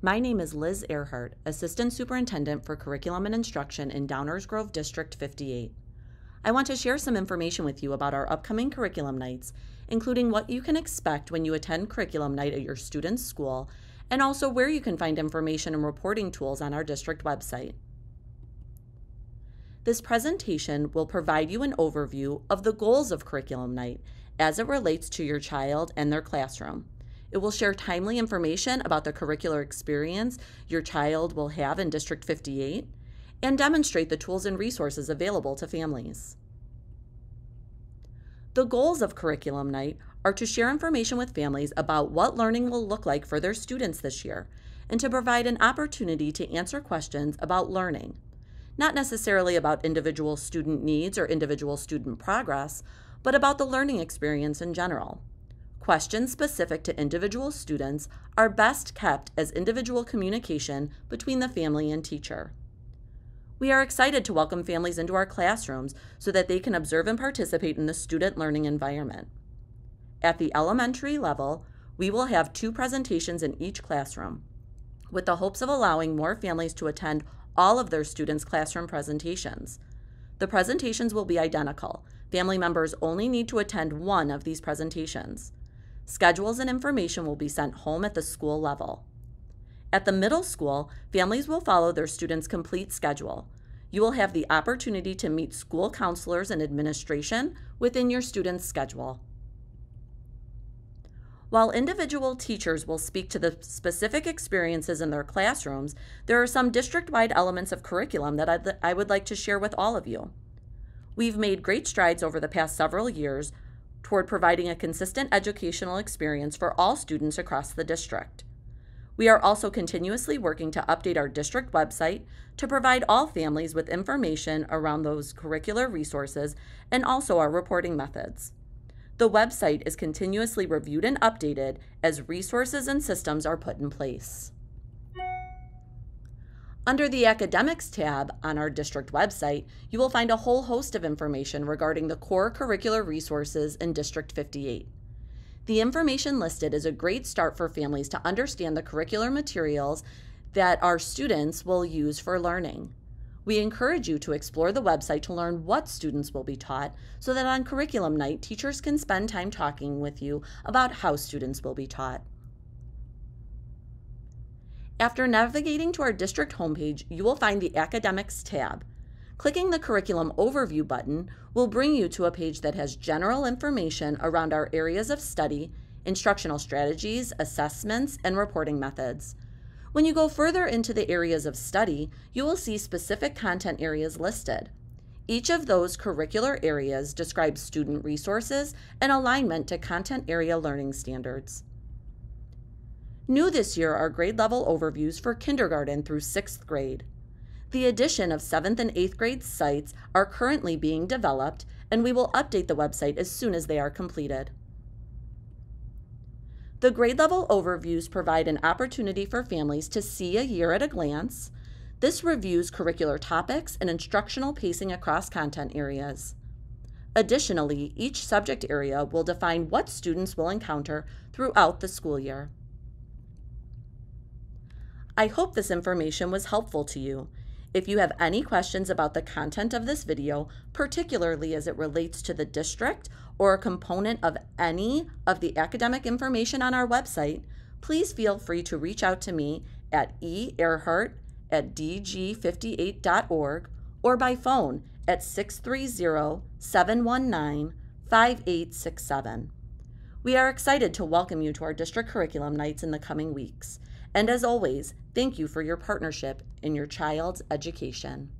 My name is Liz Earhart, Assistant Superintendent for Curriculum and Instruction in Downers Grove District 58. I want to share some information with you about our upcoming curriculum nights, including what you can expect when you attend curriculum night at your student's school, and also where you can find information and reporting tools on our district website. This presentation will provide you an overview of the goals of curriculum night as it relates to your child and their classroom. It will share timely information about the curricular experience your child will have in District 58 and demonstrate the tools and resources available to families. The goals of Curriculum Night are to share information with families about what learning will look like for their students this year and to provide an opportunity to answer questions about learning, not necessarily about individual student needs or individual student progress, but about the learning experience in general. Questions specific to individual students are best kept as individual communication between the family and teacher. We are excited to welcome families into our classrooms so that they can observe and participate in the student learning environment. At the elementary level, we will have two presentations in each classroom, with the hopes of allowing more families to attend all of their students' classroom presentations. The presentations will be identical. Family members only need to attend one of these presentations. Schedules and information will be sent home at the school level. At the middle school, families will follow their students' complete schedule. You will have the opportunity to meet school counselors and administration within your student's schedule. While individual teachers will speak to the specific experiences in their classrooms, there are some district wide elements of curriculum that I'd, I would like to share with all of you. We've made great strides over the past several years toward providing a consistent educational experience for all students across the district. We are also continuously working to update our district website to provide all families with information around those curricular resources and also our reporting methods. The website is continuously reviewed and updated as resources and systems are put in place. Under the Academics tab on our district website, you will find a whole host of information regarding the core curricular resources in District 58. The information listed is a great start for families to understand the curricular materials that our students will use for learning. We encourage you to explore the website to learn what students will be taught so that on curriculum night, teachers can spend time talking with you about how students will be taught. After navigating to our district homepage, you will find the Academics tab. Clicking the Curriculum Overview button will bring you to a page that has general information around our areas of study, instructional strategies, assessments, and reporting methods. When you go further into the areas of study, you will see specific content areas listed. Each of those curricular areas describes student resources and alignment to content area learning standards. New this year are grade level overviews for kindergarten through sixth grade. The addition of seventh and eighth grade sites are currently being developed, and we will update the website as soon as they are completed. The grade level overviews provide an opportunity for families to see a year at a glance. This reviews curricular topics and instructional pacing across content areas. Additionally, each subject area will define what students will encounter throughout the school year. I hope this information was helpful to you. If you have any questions about the content of this video, particularly as it relates to the district or a component of any of the academic information on our website, please feel free to reach out to me at earhart at dg58.org or by phone at 630-719-5867. We are excited to welcome you to our district curriculum nights in the coming weeks. And as always, thank you for your partnership in your child's education.